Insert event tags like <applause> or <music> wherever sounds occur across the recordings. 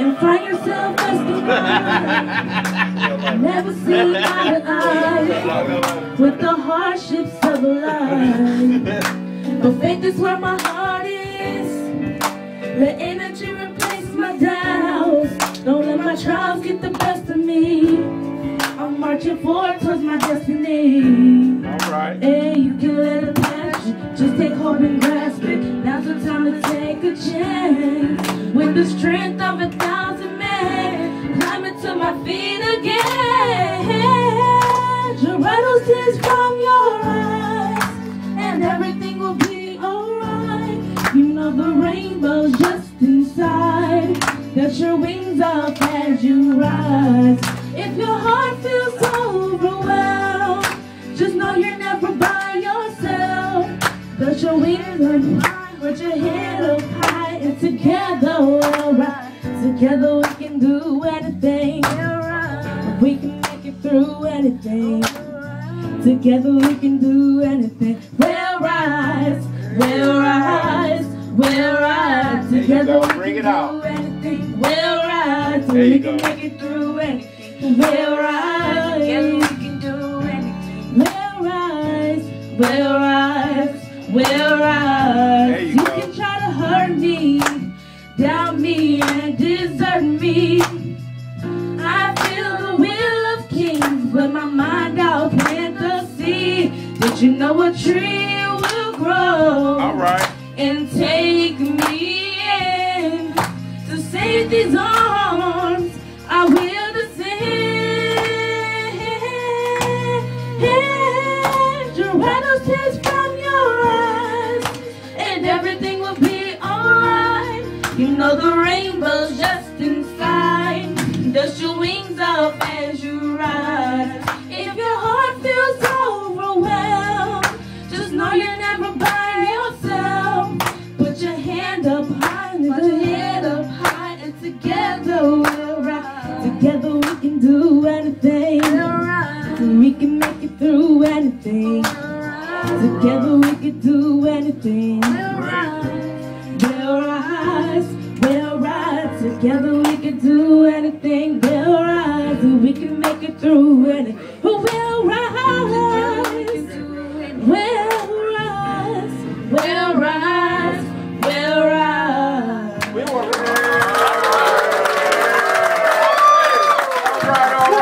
and find yourself as the one. Never see eye to eye with the hardships of life. But faith is where my heart is. Let energy replace my doubts. Don't let my trials get the best of me. I'm marching forward towards my destiny. Take hold and grasp it. Now's the time to take a chance. With the strength of a thousand men, climbing to my feet again. Those tears from your eyes, and everything will be alright. You know the rainbow's just inside. Got your wings up as you rise. Your wings up high, put your head up high, and together we'll rise. Together we can do anything. We can make it through anything. Together we can do anything. We'll rise, we'll rise, we'll rise. Together we can do anything. We'll rise, we can make it through anything. We'll rise, together we can do anything. We'll rise, we'll rise, we'll rise. you You can try to hurt me, doubt me, and desert me. I feel the will of kings, but my mind out plant the seed. Did you know a tree will grow All right. and take me in to save these arms? I will descend. Your tears know the rainbow's just inside. Dust your wings up as you rise. If your heart feels overwhelmed, just know you're never by yourself. Put your hand up high, put your head up high, and together we'll rise. Together we can do anything. We can make it through anything. Together we can do anything. Together we can do anything. We'll rise, and we can make it through anything. We'll rise, we'll rise, we'll rise, we'll rise. We were. All right, all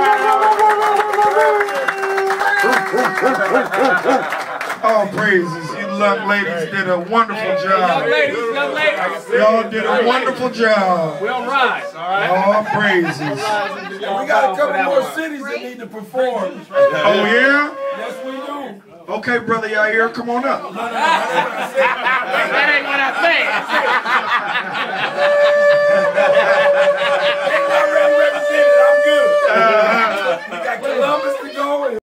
right, All praises. You young ladies did a wonderful job. Young job. ladies, young ladies. Y'all did a wonderful job. We'll rise, all right? All praises. We got a couple more cities that need to perform. Oh yeah? Yes, we do. Okay, brother Yair, come on up. That ain't what I said. <laughs>